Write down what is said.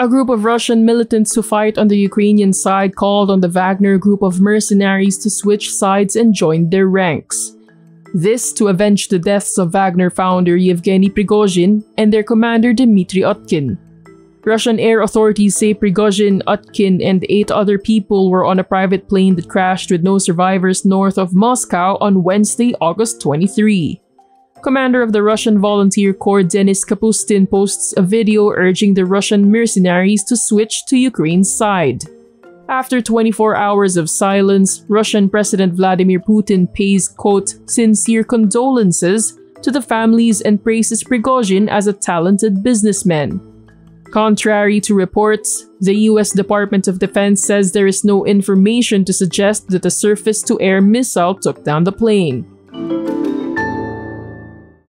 A group of Russian militants who fight on the Ukrainian side called on the Wagner group of mercenaries to switch sides and join their ranks. This to avenge the deaths of Wagner founder Yevgeny Prigozhin and their commander Dmitry Utkin. Russian air authorities say Prigozhin, Utkin, and eight other people were on a private plane that crashed with no survivors north of Moscow on Wednesday, August 23. Commander of the Russian Volunteer Corps Denis Kapustin posts a video urging the Russian mercenaries to switch to Ukraine's side. After 24 hours of silence, Russian President Vladimir Putin pays, quote, sincere condolences to the families and praises Prigozhin as a talented businessman. Contrary to reports, the US Department of Defense says there is no information to suggest that a surface to air missile took down the plane.